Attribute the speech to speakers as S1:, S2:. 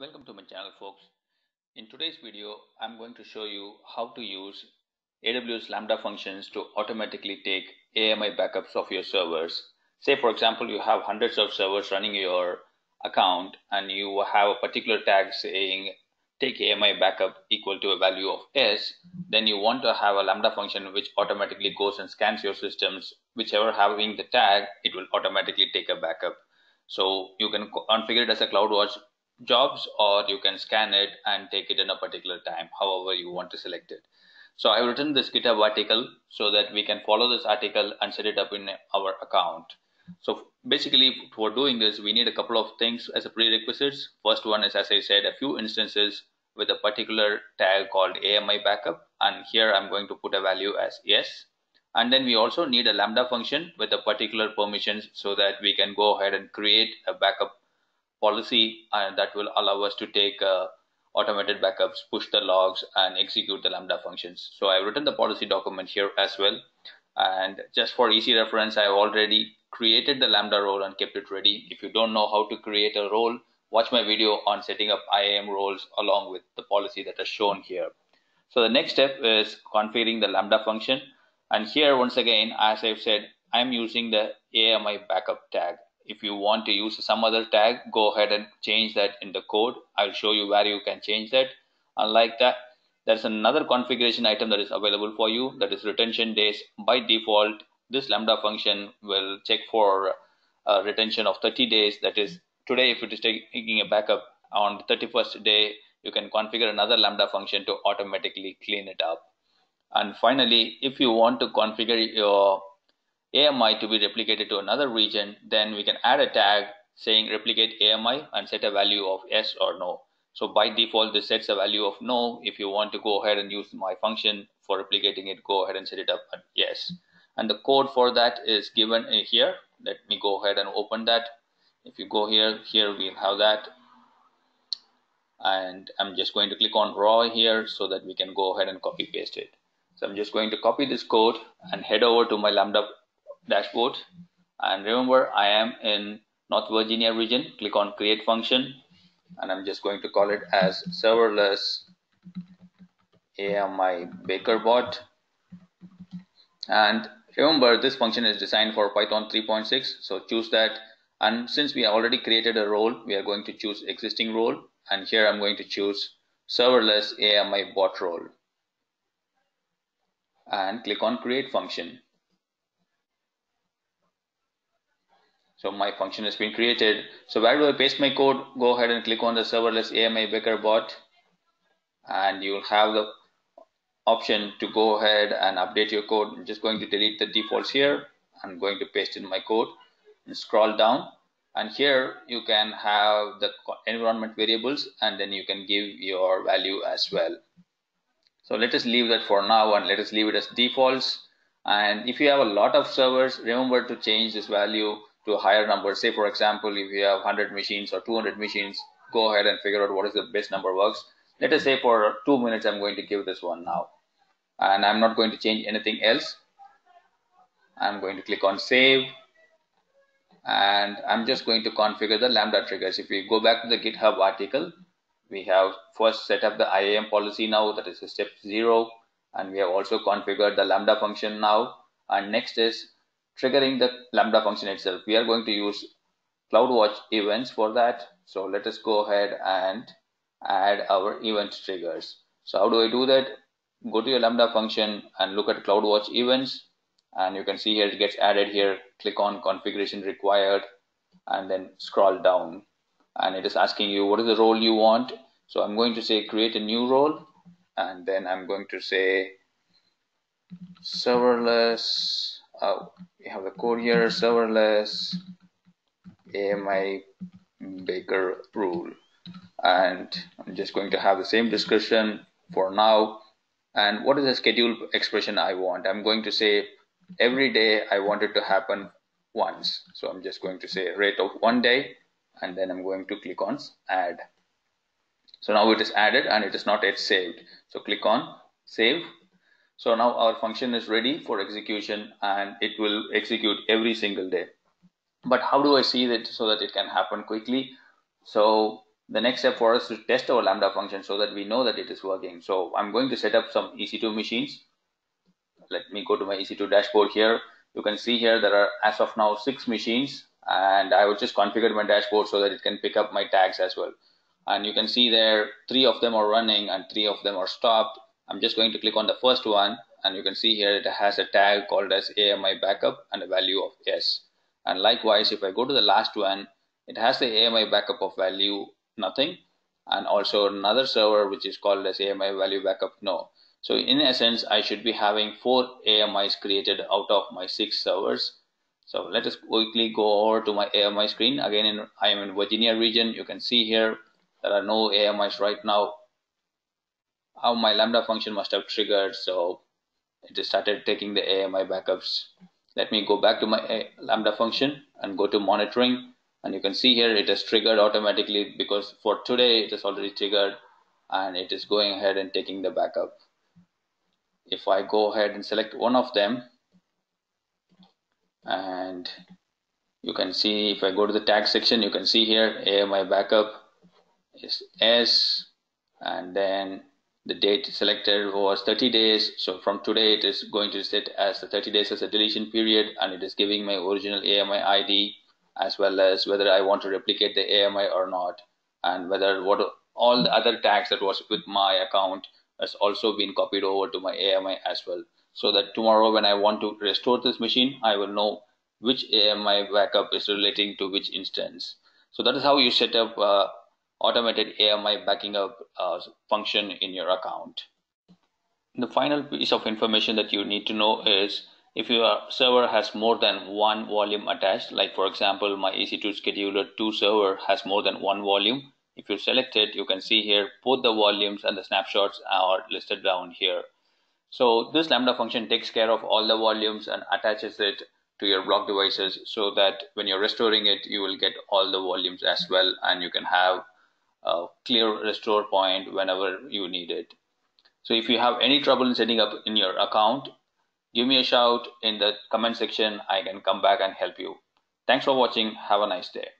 S1: Welcome to my channel folks. In today's video, I'm going to show you how to use AWS Lambda functions to automatically take AMI backups of your servers. Say for example, you have hundreds of servers running your account and you have a particular tag saying take AMI backup equal to a value of S, then you want to have a Lambda function which automatically goes and scans your systems, whichever having the tag, it will automatically take a backup. So you can configure it as a CloudWatch jobs or you can scan it and take it in a particular time however you want to select it. So i've written this github article so that we can follow this article and set it up in our account. So basically for doing this we need a couple of things as a prerequisites. First one is as i said a few instances with a particular tag called ami backup and here i'm going to put a value as yes. And then we also need a lambda function with a particular permissions so that we can go ahead and create a backup policy and that will allow us to take uh, automated backups, push the logs, and execute the Lambda functions. So I've written the policy document here as well. And just for easy reference, I've already created the Lambda role and kept it ready. If you don't know how to create a role, watch my video on setting up IAM roles along with the policy that is shown here. So the next step is configuring the Lambda function. And here, once again, as I've said, I'm using the AMI backup tag if you want to use some other tag go ahead and change that in the code. I'll show you where you can change that. Unlike that there's another configuration item that is available for you. That is retention days. By default this lambda function will check for a retention of 30 days. That is today if it is taking a backup on the 31st day you can configure another lambda function to automatically clean it up. And finally if you want to configure your AMI to be replicated to another region, then we can add a tag saying replicate AMI and set a value of yes or no. So by default, this sets a value of no. If you want to go ahead and use my function for replicating it, go ahead and set it up at yes. And the code for that is given here. Let me go ahead and open that. If you go here, here we have that. And I'm just going to click on raw here so that we can go ahead and copy paste it. So I'm just going to copy this code and head over to my Lambda dashboard. And remember I am in North Virginia region. Click on create function. And I'm just going to call it as serverless AMI Baker bot and remember this function is designed for Python 3.6 so choose that. And since we already created a role we are going to choose existing role. And here I'm going to choose serverless AMI bot role. And click on create function So my function has been created. So where do I paste my code? Go ahead and click on the serverless AMI Baker bot and you'll have the option to go ahead and update your code. I'm just going to delete the defaults here. I'm going to paste in my code and scroll down and here you can have the environment variables and then you can give your value as well. So let us leave that for now and let us leave it as defaults. And if you have a lot of servers, remember to change this value to a higher number. Say, for example, if you have 100 machines or 200 machines, go ahead and figure out what is the best number works. Let us say for two minutes, I'm going to give this one now. And I'm not going to change anything else. I'm going to click on save. And I'm just going to configure the Lambda triggers. If we go back to the GitHub article, we have first set up the IAM policy now, that is step zero. And we have also configured the Lambda function now. And next is triggering the Lambda function itself. We are going to use CloudWatch events for that. So let us go ahead and add our event triggers. So how do I do that? Go to your Lambda function and look at CloudWatch events. And you can see here it gets added here. Click on configuration required and then scroll down. And it is asking you what is the role you want. So I'm going to say create a new role. And then I'm going to say serverless uh, we have the code here serverless AMI Baker rule. And I'm just going to have the same discussion for now. And what is the schedule expression I want? I'm going to say every day I want it to happen once. So I'm just going to say rate of one day and then I'm going to click on add. So now it is added and it is not yet saved. So click on save so now our function is ready for execution and it will execute every single day. But how do I see that so that it can happen quickly? So the next step for us to test our Lambda function so that we know that it is working. So I'm going to set up some EC2 machines. Let me go to my EC2 dashboard here. You can see here there are as of now six machines and I will just configure my dashboard so that it can pick up my tags as well. And you can see there three of them are running and three of them are stopped. I'm just going to click on the first one and you can see here it has a tag called as AMI backup and a value of S. And likewise, if I go to the last one, it has the AMI backup of value nothing and also another server which is called as AMI value backup no. So in essence, I should be having four AMIs created out of my six servers. So let us quickly go over to my AMI screen. Again, in, I am in Virginia region. You can see here there are no AMIs right now. How my Lambda function must have triggered. So it started taking the AMI backups. Let me go back to my Lambda function and go to monitoring and you can see here it is triggered automatically because for today it is already triggered and it is going ahead and taking the backup if I go ahead and select one of them and you can see if I go to the tag section you can see here AMI backup is S and then the date selected was 30 days. So from today it is going to set as the 30 days as a deletion period and it is giving my original AMI ID as well as whether I want to replicate the AMI or not. And whether what all the other tags that was with my account has also been copied over to my AMI as well. So that tomorrow when I want to restore this machine I will know which AMI backup is relating to which instance. So that is how you set up uh, automated AMI backing up uh, function in your account the final piece of information that you need to know is if your server has more than one volume attached, like for example, my EC2 scheduler 2 server has more than one volume, if you select it, you can see here both the volumes and the snapshots are listed down here. So this Lambda function takes care of all the volumes and attaches it to your block devices so that when you're restoring it, you will get all the volumes as well and you can have clear restore point whenever you need it. So if you have any trouble in setting up in your account, give me a shout in the comment section. I can come back and help you. Thanks for watching. Have a nice day.